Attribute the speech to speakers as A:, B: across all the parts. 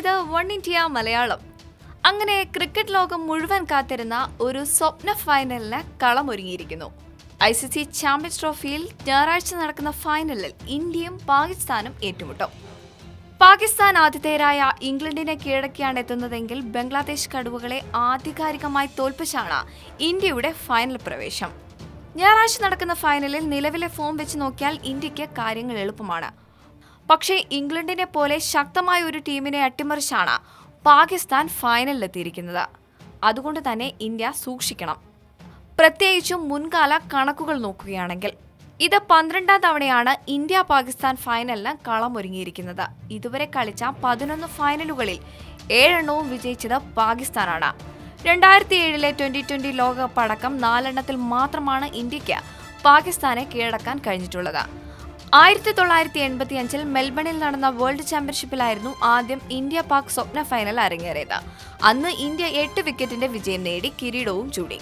A: ഇത് one India Malayalam. അങ്ങനെ cricket ലോകം മുഴുവൻ കാത്തിരുന്ന ഒരു സ്വപ്ന ഫൈനലിന് കളമൊരുങ്ങിയിരിക്കുന്നു. ഐ സി സി ചാമ്പ്യൻസ് ട്രോഫിയിൽ ഞായറാഴ്ച നടക്കുന്ന ഫൈനലിൽ ഇന്ത്യയും പാകിസ്ഥാനും ഏറ്റുമുട്ടും. പാകിസ്ഥാൻ ആതിഥേയരായ ഇംഗ്ലണ്ടിനെ കീഴടക്കിയാണ് എത്തുന്നതെങ്കിൽ ബംഗ്ലാദേശ് കടുവകളെ ആധികാരികമായി തോൽപ്പിച്ചാണ് ഇന്ത്യയുടെ ഫൈനൽ പ്രവേശം. ഞായറാഴ്ച നടക്കുന്ന ഫൈനലിൽ നിലവിലെ ഫോം വെച്ച് നോക്കിയാൽ ഇന്ത്യയ്ക്ക് കാര്യങ്ങൾ എളുപ്പമാണ്. പക്ഷേ ഇംഗ്ലണ്ടിനെ പോലെ ശക്തമായ ഒരു ടീമിനെ അട്ടിമറിച്ചാണ് പാകിസ്ഥാൻ ഫൈനലിലെത്തിയിരിക്കുന്നത്. അതുകൊണ്ട് തന്നെ ഇന്ത്യ സൂക്ഷിക്കണം. പ്രത്യേകിച്ചും മുൻകാല കണക്കുകൾ നോക്കുകയാണെങ്കിൽ ഇത് പന്ത്രണ്ടാം തവണയാണ് ഇന്ത്യ പാകിസ്ഥാൻ ഫൈനലിന് കളമൊരുങ്ങിയിരിക്കുന്നത്. ഇതുവരെ കളിച്ച പതിനൊന്ന് ഫൈനലുകളിൽ ഏഴെണ്ണവും വിജയിച്ചത് പാകിസ്ഥാനാണ്. രണ്ടായിരത്തി ഏഴിലെ ട്വന്റി ട്വന്റി ലോകകപ്പ് അടക്കം നാലെണ്ണത്തിൽ മാത്രമാണ് ഇന്ത്യയ്ക്ക് പാകിസ്ഥാനെ കീഴടക്കാൻ കഴിഞ്ഞിട്ടുള്ളത്. ആയിരത്തി തൊള്ളായിരത്തി എൺപത്തി അഞ്ചിൽ മെൽബണിൽ നടന്ന വേൾഡ് ചാമ്പ്യൻഷിപ്പിലായിരുന്നു ആദ്യം ഇന്ത്യ പാക് സ്വപ്ന ഫൈനൽ അരങ്ങേറിയത്. അന്ന് ഇന്ത്യ എട്ട് വിക്കറ്റിന്റെ വിജയം നേടി കിരീടവും ചൂടി.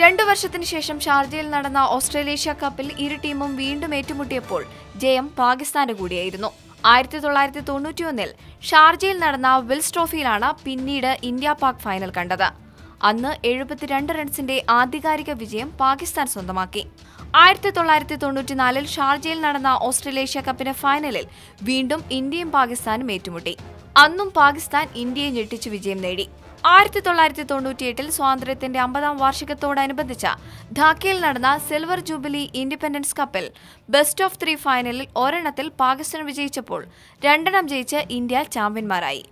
A: രണ്ടു വർഷത്തിന് ശേഷം ഷാർജയിൽ നടന്ന ഓസ്ട്രേലേഷ്യ കപ്പിൽ ഇരു ടീമും വീണ്ടും ഏറ്റുമുട്ടിയപ്പോൾ ജയം പാകിസ്ഥാന് കൂടിയായിരുന്നു. ആയിരത്തി തൊള്ളായിരത്തി തൊണ്ണൂറ്റിയൊന്നിൽ ഷാർജയിൽ നടന്ന വിൽസ് ട്രോഫിയിലാണ് പിന്നീട് ഇന്ത്യ പാക് ഫൈനൽ കണ്ടത്. അന്ന് എഴുപത്തിരണ്ട് റൺസിന്റെ ആധികാരിക വിജയം പാകിസ്ഥാൻ സ്വന്തമാക്കി. ആയിരത്തി തൊള്ളായിരത്തി തൊണ്ണൂറ്റിനാലിൽ ഷാർജയിൽ നടന്ന ഓസ്ട്രേലേഷ്യ കപ്പിന്റെ ഫൈനലിൽ വീണ്ടും ഇന്ത്യയും പാകിസ്ഥാനും ഏറ്റുമുട്ടി. അന്നും പാകിസ്ഥാൻ ഇന്ത്യയെ ഞെട്ടിച്ച് വിജയം നേടി. ആയിരത്തി തൊള്ളായിരത്തി തൊണ്ണൂറ്റിയെട്ടിൽ സ്വാതന്ത്ര്യത്തിന്റെ അമ്പതാം വാർഷികത്തോടനുബന്ധിച്ച ധാക്കയിൽ നടന്ന സിൽവർ ജൂബിലി ഇൻഡിപെൻഡൻസ് കപ്പിൽ ബെസ്റ്റ് ഓഫ് ത്രീ ഫൈനലിൽ ഒരെണ്ണത്തിൽ പാകിസ്ഥാൻ വിജയിച്ചപ്പോൾ രണ്ടെണ്ണം ജയിച്ച് ഇന്ത്യ ചാമ്പ്യന്മാരായി.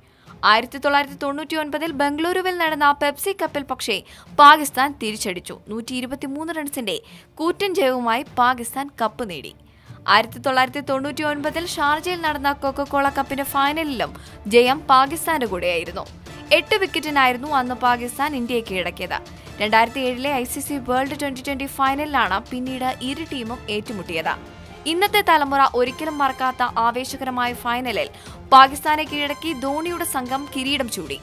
A: ആയിരത്തി തൊള്ളായിരത്തി തൊണ്ണൂറ്റി ഒൻപതിൽ ബംഗളൂരുവിൽ നടന്ന പെപ്സി കപ്പിൽ പക്ഷേ പാകിസ്ഥാൻ തിരിച്ചടിച്ചു. നൂറ്റി ഇരുപത്തിമൂന്ന് റൺസിന്റെ കൂറ്റൻ ജയവുമായി പാകിസ്ഥാൻ കപ്പ് നേടി. ആയിരത്തി തൊള്ളായിരത്തി തൊണ്ണൂറ്റി ഒൻപതിൽ ഷാർജയിൽ നടന്ന കൊക്കക്കോള കപ്പിന്റെ ഫൈനലിലും ജയം പാകിസ്ഥാന്റെ കൂടെയായിരുന്നു. എട്ട് വിക്കറ്റിനായിരുന്നു അന്ന് പാകിസ്ഥാൻ ഇന്ത്യയെ കീഴടക്കിയത് രണ്ടായിരത്തി ഏഴിലെ I C C world twenty twenty ഫൈനലിലാണ് പിന്നീട് ഇരു ടീമും ഏറ്റുമുട്ടിയത്. ഇന്നത്തെ തലമുറ ഒരിക്കലും മറക്കാത്ത ആവേശകരമായ ഫൈനലിൽ പാകിസ്ഥാനെ കീഴടക്കി ധോണിയുടെ സംഘം കിരീടം ചൂടി.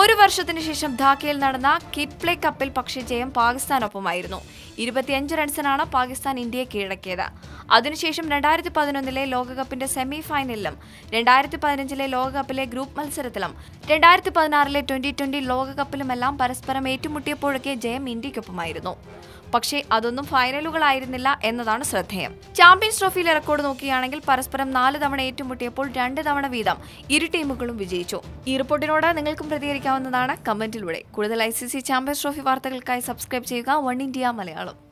A: ഒരു വർഷത്തിനു ശേഷം ധാക്കയിൽ നടന്ന കിപ്ലെ പ്ലേ കപ്പിൽ പക്ഷേ ജയം പാകിസ്ഥാനൊപ്പമായിരുന്നു. ഇരുപത്തിയഞ്ച് റൺസിനാണ് പാകിസ്ഥാൻ ഇന്ത്യയെ കീഴടക്കിയത്. അതിനുശേഷം രണ്ടായിരത്തി പതിനൊന്നിലെ ലോകകപ്പിന്റെ സെമി ഫൈനലിലും രണ്ടായിരത്തി പതിനഞ്ചിലെ ലോകകപ്പിലെ ഗ്രൂപ്പ് മത്സരത്തിലും രണ്ടായിരത്തി പതിനാറിലെ ട്വന്റി ട്വന്റി ലോകകപ്പിലുമെല്ലാം പരസ്പരം ഏറ്റുമുട്ടിയപ്പോഴൊക്കെ ജയം ഇന്ത്യക്കൊപ്പമായിരുന്നു. പക്ഷേ അതൊന്നും ഫൈനലുകളായിരുന്നില്ല എന്നതാണ് ശ്രദ്ധേയം. ചാമ്പ്യൻസ് ട്രോഫിയിലെ റെക്കോർഡ് നോക്കുകയാണെങ്കിൽ പരസ്പരം നാല് തവണ ഏറ്റുമുട്ടിയപ്പോൾ രണ്ട് തവണ വീതം ഇരു ടീമുകളും വിജയിച്ചു. ഈ റിപ്പോർട്ടിനോട് നിങ്ങൾക്കും പ്രതികരിക്കാവുന്നതാണ് കമന്റിലൂടെ. കൂടുതൽ I C C champions trophy വാർത്തകൾക്കായി സബ്സ്ക്രൈബ് ചെയ്യുക വൺ ഇന്ത്യ മലയാളം.